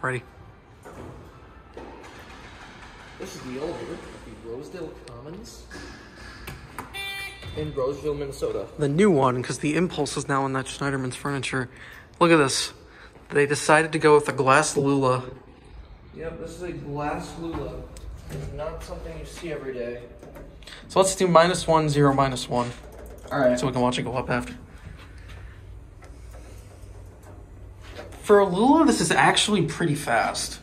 Ready? This is the owner of the Rosedale Commons in Roseville, Minnesota. The new one, because the Impulse is now in that Schneiderman's furniture. Look at this. They decided to go with a glass Lula. Yep, this is a glass Lula. It's not something you see every day. So let's do minus one, zero, minus one. All right. So we can watch it go up after. For a Lula, this is actually pretty fast.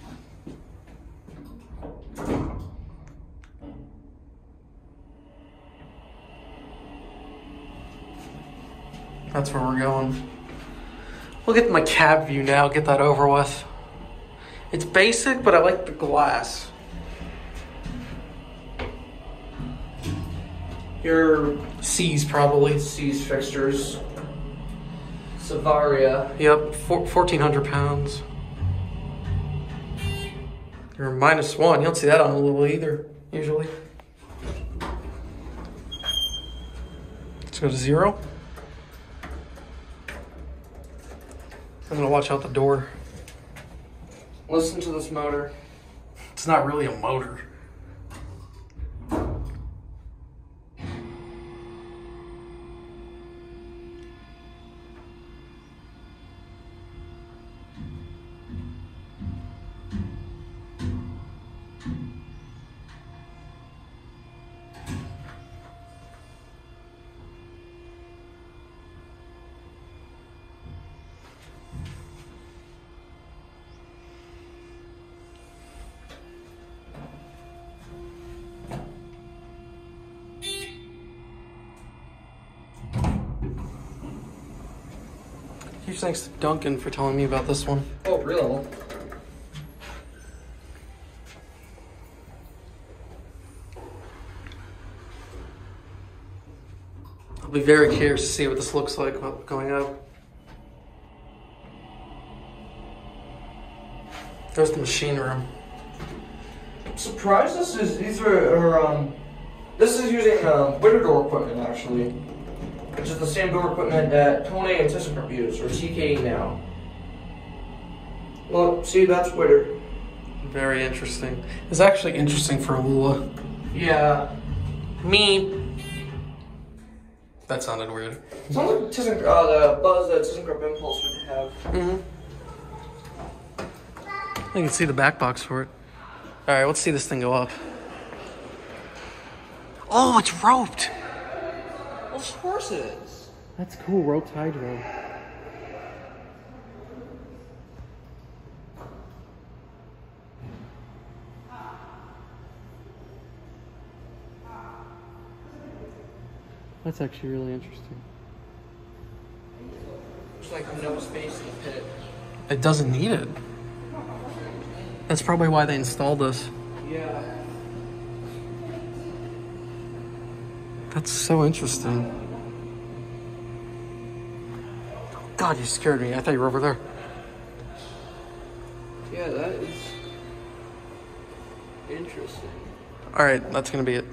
That's where we're going. We'll get my cab view now, get that over with. It's basic, but I like the glass. Your SEES probably. SEES fixtures. Savaria. Yep, four, 1,400 pounds. You're minus one. You don't see that on a LULA either, usually. Let's go to zero. I'm gonna watch out the door. Listen to this motor. It's not really a motor. Huge thanks to Duncan for telling me about this one. Oh, real? I'll be very curious to see what this looks like going up. There's the machine room. I'm surprised this is these are, are um this is using um, Witter door equipment actually, which is the same door equipment that KONE and ThyssenKrupp use or TKE now. Well, see that's Witter. Very interesting. It's actually interesting for a Lula. Yeah. Me. That sounded weird. Sounds like ThyssenKrupp, uh, the buzz that ThyssenKrupp Impulse would have. Mm-hmm. I can see the back box for it. All right, let's see this thing go up. Oh, it's roped. Well, of course it is. That's cool, roped hydro. That's actually really interesting. There's like no space in the pit. It doesn't need it. That's probably why they installed this. Yeah. That's so interesting. God, you scared me. I thought you were over there. Yeah, that is interesting. All right, that's gonna be it.